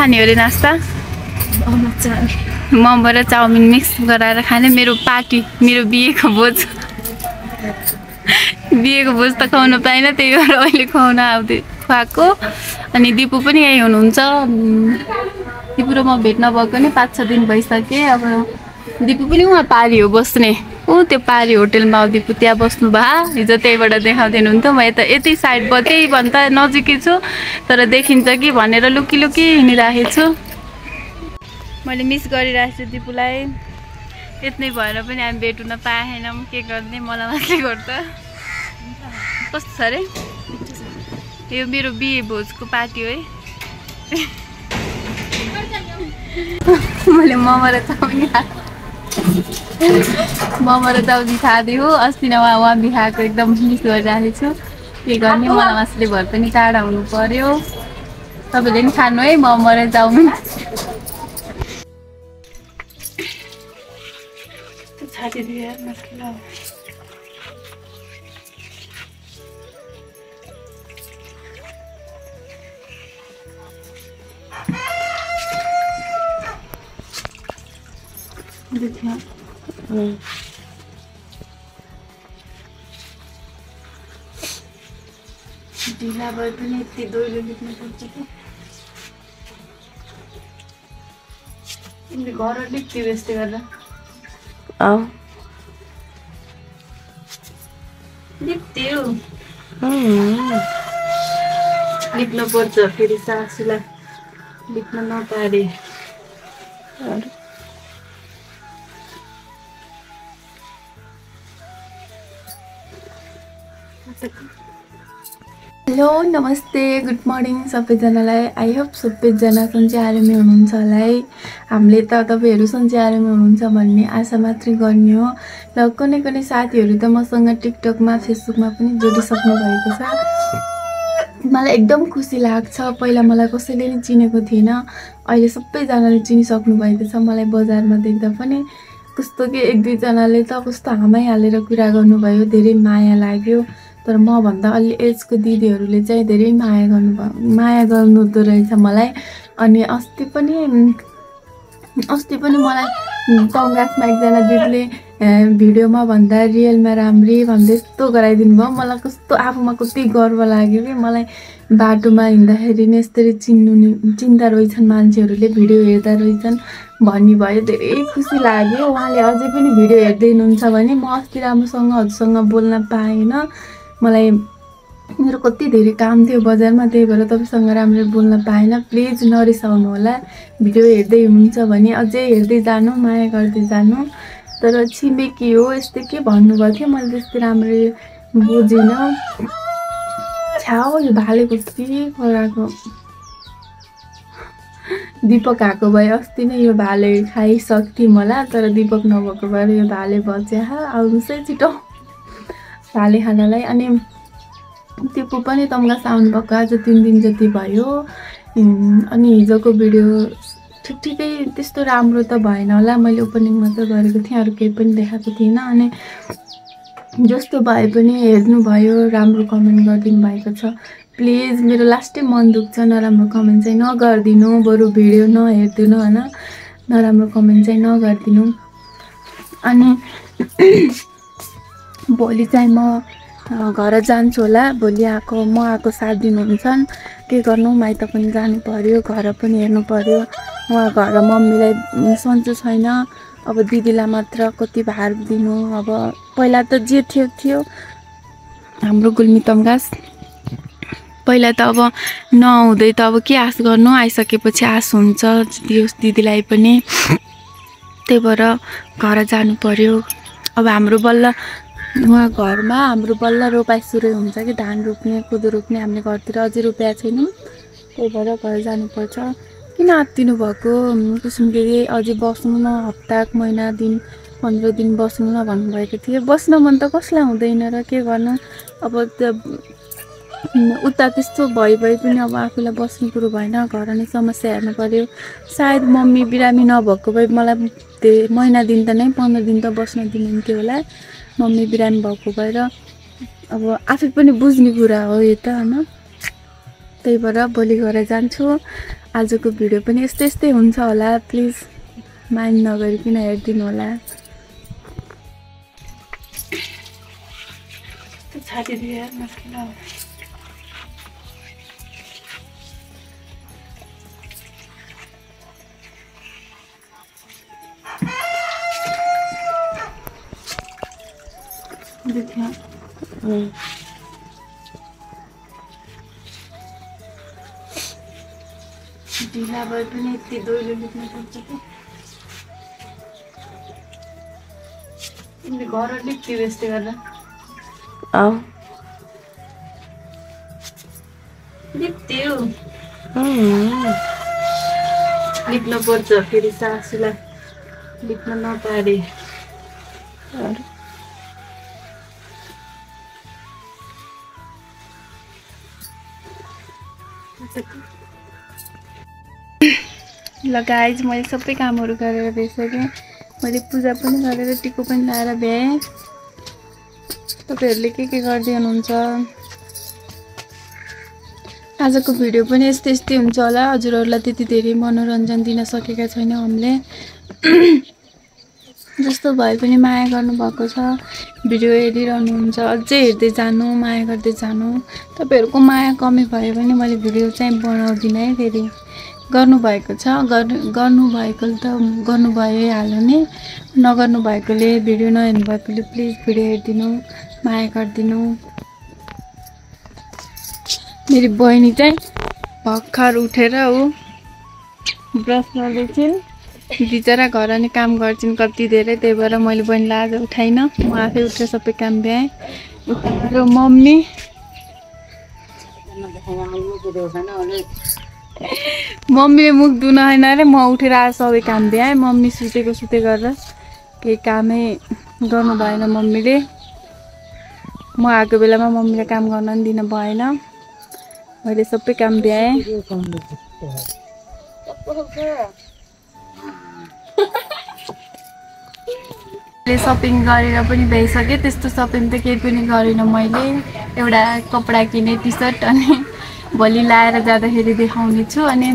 खाने अरे नास्ता? मोमो र चाउमिन मिक्स गराएर खाने मेरो पार्टी मेरो बिहेको भोज। बिहेको भोज त खुवाउनु पाइनँ त्यही भएर अहिले खुवाउन आउँदै खुवाएको। अनि दिपु पनि यहीँ हुनुहुन्छ। दिपु र म भेट्न भएको नि पाँच छ दिन भइसकेँ। अब दिपु पनि उहाँ पारी हो बस्ने। ऊ त्यो पारी होटेलमा अब दिपु त्यहाँ बस्नु भए हिजो त्यहीबाट देखाउँदै हुनुहुन्थ्यो म यता यति साइड त्यही भन्दा नजिकै छु तर देखिन्छ कि भनेर लुकी लुकी हिँडिराखेको छु। मैले मिस गरिरहेको छु दिपुलाई। यति भएर पनि हामी भेट हुन पाएनौँ। के गर्ने? मलाई मात्रै गर्दा कस्तो छ अरे यो मेरो बिहे भोजको पार्टी हो है। मैले मोमो र चाउमिन मोमो र चाउमिन खाँदियो अस्ति नै उहाँ उहाँ बिहाको एकदम मिस गरिरहेको छु। के गर्ने? मलाई मासुले भर पनि टाढा हुनु पर्यो। तपाईँले पनि खानु है मोमो र चाउमिन छाती देखियो ढिला भए पनि यति दोइलो लेख्नु पर्छ कि तिमीले घर लेख्थ्यौ यस्तै गर्दा लेख्थ्यौ लेख्नु पर्छ फेरि सासूलाई लेख्न नपारे हेलो नमस्ते गुड मर्निङ सबैजनालाई। आई होप सबैजना सन्चै आरामै हुनुहुन्छ होला है। हामीले त तपाईँहरू सन्चै आरामै हुनुहुन्छ भन्ने आशा मात्रै गर्ने हो। र कुनै कुनै साथीहरू त मसँग टिकटकमा फेसबुकमा पनि जोडिसक्नु भएको छ। मलाई एकदम खुसी लाग्छ। पहिला मलाई कसैले नि चिनेको थिएन। अहिले सबैजनाले चिनिसक्नु भएको छ। मलाई बजारमा देख्दा पनि कस्तो कि एक दुईजनाले त कस्तो हामै हालेर कुरा गर्नुभयो। धेरै माया लाग्यो। तर मभन्दा अलि एजको दिदीहरूले चाहिँ धेरै माया गर्नुभयो माया गर्नुहुँदो रहेछ मलाई। अनि अस्ति पनि अस्ति पनि मलाई कङ्ग्रेसमा एकजना दिदीले भिडियोमा भन्दा रियलमा राम्री भन्दै यस्तो गराइदिनु भयो। मलाई कस्तो आफूमा कति गर्व लाग्यो कि मलाई बाटोमा हिँड्दाखेरि नि यसरी चिन्नु नि चिन्ता रहेछन् मान्छेहरूले भिडियो हेर्दा रहेछन् भन्ने भयो। धेरै खुसी लाग्यो। उहाँले अझै पनि भिडियो हेर्दै हुनुहुन्छ भने म अस्ति राम्रोसँग हजुरसँग बोल्न पाएन। मलाई मेरो कति धेरै काम थियो बजारमा त्यही भएर तपाईँसँग राम्ररी बोल्न पाएन। प्लिज नरिसाउनु होला भिडियो हेर्दै हुनुहुन्छ भने अझै हेर्दै जानु माया गर्दै जानु। तर छिमेकी हो यस्तै के भन्नुभएको थियो? मैले त्यस्तै राम्ररी बुझिनँ। छ्याउ यो भाले कति कराएको दिपक आएको भए अस्ति नै यो भाले खाइसक्थेँ होला तर दिपक नभएको भएर यो भाले बच्या। आउनुहोस् है छिटो। भाले खानालाई अनि त्यो पनि तम्गास आउनुभएको आज तिन दिन जति भयो। अनि हिजोको भिडियो ठिक ठिकै त्यस्तो राम्रो त भएन होला। मैले ओपनिङ मात्रै गरेको थिएँ अरू केही पनि देखाएको थिइनँ अनि जस्तो भए पनि हेर्नुभयो राम्रो कमेन्ट गरिदिनु भएको छ। प्लिज मेरो लास्टै मन दुख्छ नराम्रो कमेन्ट चाहिँ नगरिदिनु। बरु भिडियो नहेरिदिनु होइन? नराम्रो कमेन्ट चाहिँ नगरिदिनु। अनि भोलि चाहिँ म घर जान्छु होला। भोलि आएको म आएको सात दिन हुन्छन्। के गर्नु? माइत पनि जानु पर्यो घर पनि हेर्नु पर्यो। उहाँ घर मम्मीलाई सन्चो छैन। अब दिदीलाई मात्र कति भार दिनु? अब पहिला त जे थियो थियो। हाम्रो गुल्मी तम्गास पहिला त अब नहुँदै त अब के आश गर्नु? आइसकेपछि आश हुन्छ दियोस् दिदीलाई पनि। त्यही भएर घर जानु पर्यो। अब हाम्रो बल्ल उहाँ घरमा हाम्रो बल्ल रोपाइ सुरु हुन्छ कि धान रोप्ने कोदो रोप्ने हामीले घरतिर अझै रोपेका छैनौँ। त्यही भएर घर जानुपर्छ। किन आत्तिनु भएको? कुसुम दिदी अझै बस्नु न हप्ता महिना दिन पन्ध्र दिन बस्नु न भन्नुभएको थियो। बस्न मन त कसलाई हुँदैन र के गर्नु? अब त्यो उता त्यस्तो भइ भए पनि अब आफूलाई बस्ने कुरो भएन घर नै समस्या हेर्नु पऱ्यो सायद मम्मी बिरामी नभएको भए मलाई धेरै महिना दिन त नै पन्ध्र दिन त बस्न दिनुहुन्थ्यो होला। मम्मी बिरामी भएको भएर अब आफै पनि बुझ्ने कुरा हो यो त होइन? त्यही भएर भोलि गएर जान्छु। आजको भिडियो पनि यस्तै यस्तै हुन्छ होला। प्लिज माइन्ड नगरिकन हेरिदिनु होला? ढिला भए पनि यति दोइलो सक्छ कि तिमीले घर लिप्थ्यौ यस्तै गरेर लिप्थ्यौ लिप्न पर्छ फेरि सासूलाई लिप्न नपारे ल गाइज मैले सबै कामहरू गरेर भ्याइसकेँ मैले पूजा पनि गरेर टिको पनि लाएर भ्याएँ। तपाईँहरूले के के गर्दै हुनुहुन्छ? आजको भिडियो पनि यस्तै यस्तै हुन्छ होला। हजुरहरूलाई त्यति धेरै मनोरञ्जन दिन सकेका छैनौँ हामीले। जस्तो भए पनि माया गर्नुभएको छ। भिडियो हेरिरहनुहुन्छ अझै हेर्दै जानु माया गर्दै जानु। तपाईँहरूको माया कमी भयो भने मैले भिडियो चाहिँ बनाउँदिनँ है फेरि। गर्नुभएको छ गर्नुभएकोले त गर्नु भइहाल्यो नि। नगर्नु भएकोले भिडियो नहेर्नु भएकोले प्लिज भिडियो हेरिदिनु माया गरिदिनु। मेरो बहिनी चाहिँ भर्खर उठेर ऊ ब्रस गर्दैछिन् बिचरा घर अनि काम गर्छिन् कति धेरै त्यही भएर मैले बहिनीलाई आज उठाइनँ। म आफै उठेर सबै काम भ्याएँ। उता मम्मी? मम्मीले मुख धुन होइन अरे म उठेर आज सबै काम भ्याएँ। मम्मी सुतेको सुते गरेर केही कामै गर्नु भएन मम्मीले। म आएको बेलामा मम्मीले काम गर्न पनि दिन भएन। मैले सबै काम भ्याएँ। सपिङ गरेर पनि भ्याइसकेँ। त्यस्तो सपिङ त केही पनि गरिनँ मैले। एउटा कपडा किनेँ टी सर्ट अनि भोलि लाएर जाँदाखेरि देखाउने छु। अनि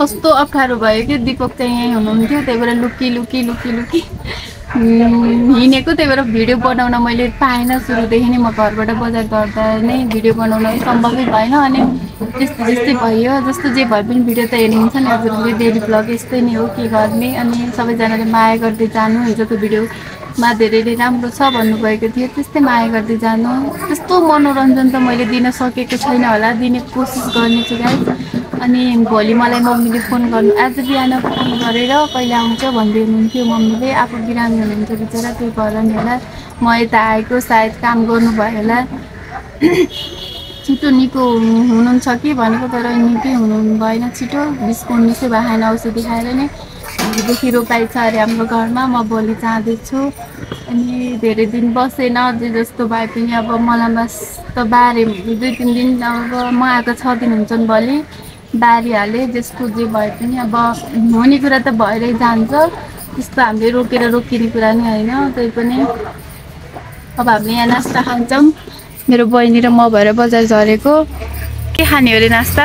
कस्तो अप्ठ्यारो भयो कि दिपक चाहिँ यहीँ हुनुहुन्थ्यो। त्यही भएर लुकी लुकी लुकी लुकी। हिँडेको त्यही भएर भिडियो बनाउन मैले पाएन सुरुदेखि नै म घरबाट बजार गर्दा नै भिडियो बनाउन सम्भवै भएन। अनि त्यस्तो जस्तै भयो। जस्तो जे भए पनि भिडियो त हेर्नुहुन्छ नि हजुरले डेली ब्लग यस्तै नै हो के गर्ने। अनि सबैजनाले माया गर्दै जानु हिजोको भिडियोमा धेरैले राम्रो छ भन्नुभएको थियो त्यस्तै माया गर्दै जानु। त्यस्तो मनोरञ्जन त मैले दिन सकेको छैन होला दिने कोसिस गर्नेछु गाई अनि भोलि मलाई मम्मीले फोन गर्नु। आज बिहान फोन गरेर कहिले आउँछ भन्दै हुनुहुन्थ्यो मम्मीले। आफू बिरामी हुनुहुन्थ्यो बिचरा त्यही भएर नि होला। म यता आएको सायद काम गर्नुभयो होला। छिटो निको हुनुहुन्छ कि भनेको तर निकै हुनु भएन। छिटो बिस उन्नाइसै भएन औषधि खाएर नै भोलिदेखि रोपाइ छ अरे हाम्रो घरमा। म भोलि जाँदैछु। अनि धेरै दिन बसेन अझै जस्तो भए पनि अब मलाई बस त बारे दुई तिन दिन अब म आएको छ दिन हुन्छन् भोलि। बारिहालेँ जस्तो जे भए पनि अब हुने कुरा त भएरै जान्छ। त्यस्तो हामीले रोकेर रोकिने कुरा नि होइन। त्यही पनि अब हामीले यहाँ नास्ता खान्छौँ। मेरो बहिनी र म भएर बजार झरेको। के खाने अरे नास्ता?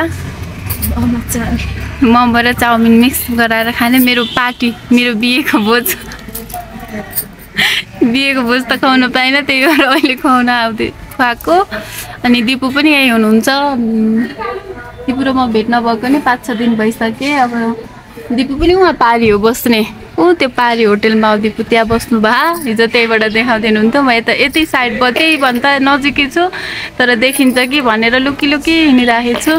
मोमो र चाउमिन मिक्स गराएर खाने। मेरो पार्टी मेरो बिहेको भोज। बिहेको भोज त खुवाउनु पाइनँ त्यही भएर अहिले खुवाउन आउँदै खुवाएको। अनि दिपु पनि यहीँ हुनुहुन्छ। दिपु र म भेट्न भएको नि पाँच छ दिन भइसकेँ। अब दिपु पनि उहाँ पारी हो बस्ने। ऊ त्यो पारी होटेलमा हो दिपु त्यहाँ बस्नु भए हिजो त्यहीबाट देखाउँदैन हुन्थ्यो। म यता यति साइड त्यही भन्दा नजिकै छु। तर देखिन्छ कि भनेर लुकी लुकी हिँडिराखेको छु।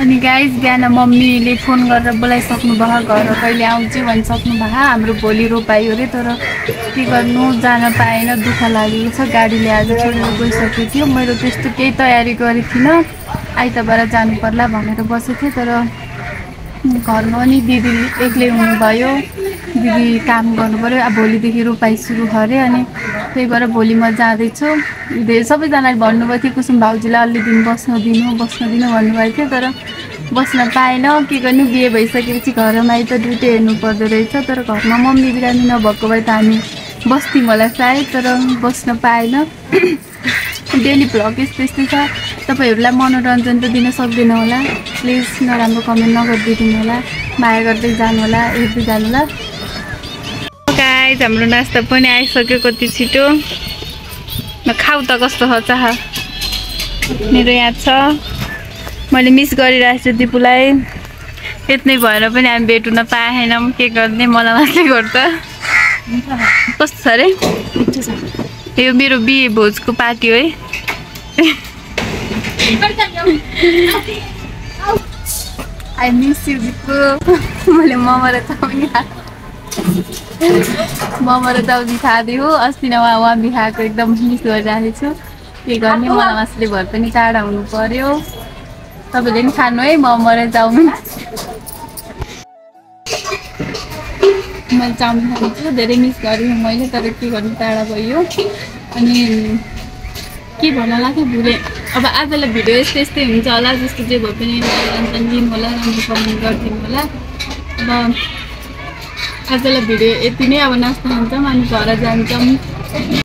अनि गाइज बिहान मम्मीले फोन गरेर बोलाइसक्नु भयो घर कहिले आउँछु भनिसक्नु भयो हाम्रो भोलि रोपायो अरे तर के गर्नु? जान पाएन। दुःख लागेको छ। गाडीले आज छोडेर गइसकेको थियो। मैले त्यस्तो केही तयारी गरेको थिइनँ। आइतबार जानु पर्ला भनेर बसेको थिएँ तर घरमा पनि दिदी एक्लै हुनुभयो। दिदी काम गर्नु पऱ्यो अब भोलिदेखि रोपाइ सुरु गऱ्यो अनि त्यही भएर भोलि म जाँदैछु। धेरै सबैजनाले भन्नुभएको थियो कुसुम भाउजूलाई अलि दिन बस्न दिनु बस्न दिनु भन्नुभएको थियो। तर बस्न पाएन। के गर्नु? बिहे भइसकेपछि घरमा त दुइटै हेर्नु पर्दो रहेछ। तर घरमा मम्मी बिरामी नभएको भए त हामी बस्थ्यौँ होला सायद तर बस्न पाएन। डेली भ्लग यस्तो यस्तै छ। तपाईँहरूलाई मनोरञ्जन त दिन सक्दैन होला। प्लिज नराम्रो कमेन्ट नगरिदिनु होला माया गर्दै जानु होला हेर्दै जानु होला गाइज हाम्रो नास्ता पनि आइसक्यो कति छिटो। खाउ त कस्तो छ चाह? मेरो यहाँ छ। मैले मिस गरिरहेको छु दिपुलाई। यत्नै भएर पनि हामी भेट्न पाएनौँ। के गर्ने? मलाई के गर्छ। कस्तो छ अरे यो मेरो बिहे भोजको पार्टी हो है। आई मिस यु दिपु मैले मोमो र चाउमिन मोमो र चाउमिन खाँदै हो। अस्ति नै उहाँ उहाँ बिहाको एकदम मिस गरिरहेको छु के गर्ने? मलाई मासुले पनि टाढा हुनु पर्यो। तपाईँले पनि खानु है मोमो र चाउमिन मैले चाउमिन खान्छु धेरै मिस गरेँ। मैले तर के गर्नु? टाढा भयो। अनि के भन्न लाग्यो भुलेँ अब आजलाई भिडियो यस्तै यस्तै हुन्छ होला जस्तो जे भए पनि दिनु होला राम्रो कमेन्ट गरिदिनु होला। अब आजलाई भिडियो यति नै अब नाच्न जान्छौँ अनि घर जान्छौँ।